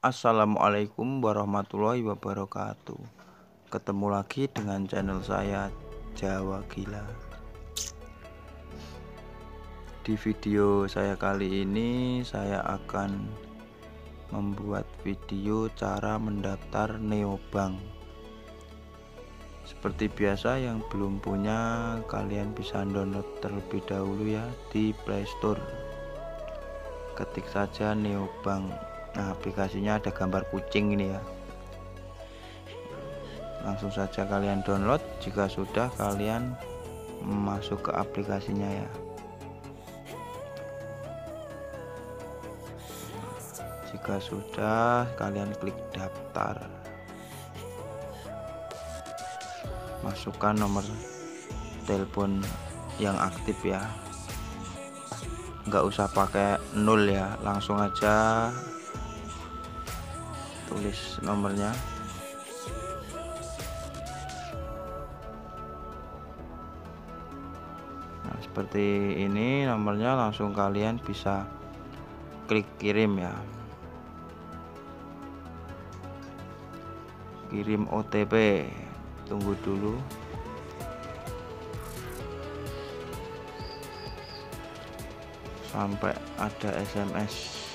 Assalamualaikum warahmatullahi wabarakatuh. Ketemu lagi dengan channel saya Jawa Gila. Di video saya kali ini Saya akan Membuat video cara mendaftar neobank Seperti biasa yang belum punya Kalian bisa download terlebih dahulu ya Di playstore Ketik saja neobank Nah aplikasinya ada gambar kucing ini ya. Langsung saja kalian download. Jika sudah kalian masuk ke aplikasinya ya. Jika sudah kalian klik daftar. Masukkan nomor telepon yang aktif ya. Nggak usah pakai nol ya langsung aja tulis nomornya. Nah seperti ini nomornya langsung kalian bisa klik kirim ya. Kirim OTP tunggu dulu. Sampai ada SMS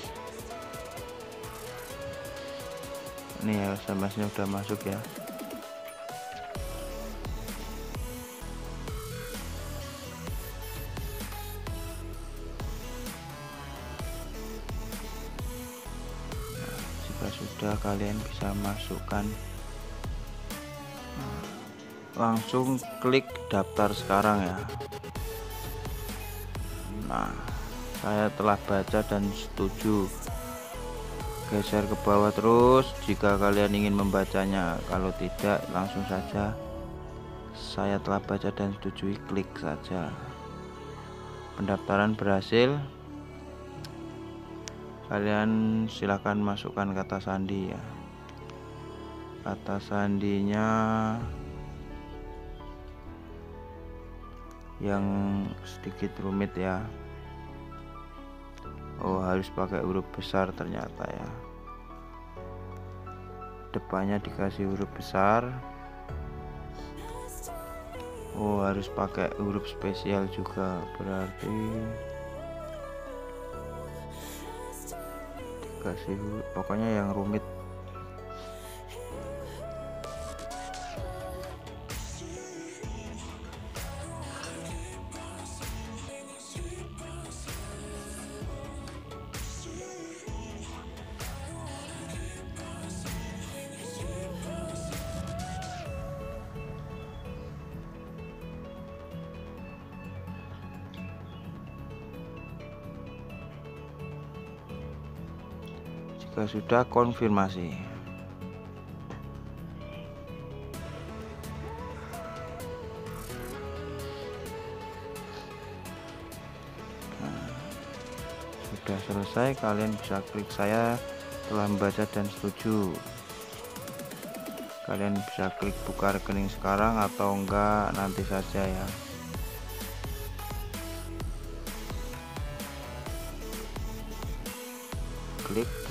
nih ya SMS nya udah masuk ya. Nah, jika sudah kalian bisa masukkan. Langsung klik daftar sekarang ya. Nah saya telah baca dan setuju geser ke bawah terus. Jika kalian ingin membacanya kalau tidak langsung saja. Saya telah baca dan setujui klik saja. Pendaftaran berhasil. Kalian silahkan masukkan kata sandi ya. Kata sandinya yang sedikit rumit ya Oh harus pakai huruf besar ternyata ya. Depannya dikasih huruf besar. Oh harus pakai huruf spesial juga berarti dikasih huruf, pokoknya yang rumit sudah konfirmasi. Nah, sudah selesai kalian bisa klik saya telah membaca dan setuju. Kalian bisa klik buka rekening sekarang atau enggak nanti saja ya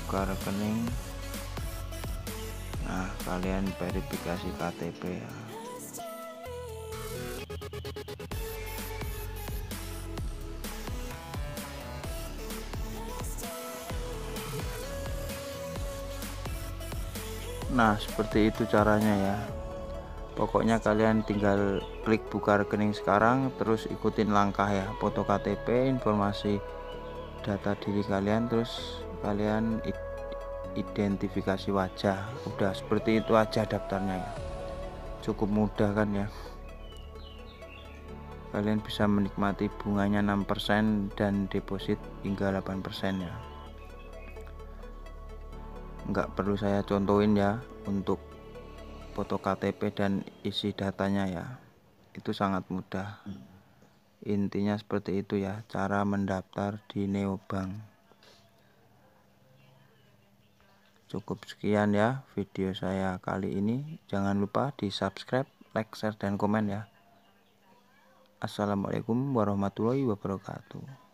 buka rekening. Nah kalian verifikasi KTP ya. Nah seperti itu caranya ya. Pokoknya kalian tinggal klik buka rekening sekarang terus ikutin langkah ya. Foto KTP informasi data diri kalian terus kalian identifikasi wajah udah seperti itu aja daftarnya ya. Cukup mudah kan ya. Kalian bisa menikmati bunganya 6% dan deposit hingga 8% ya. Nggak perlu saya contohin ya untuk foto KTP dan isi datanya ya. Itu sangat mudah. Intinya seperti itu ya cara mendaftar di neobank cukup sekian ya video saya kali ini. Jangan lupa di subscribe like share dan komen ya. Assalamualaikum warahmatullahi wabarakatuh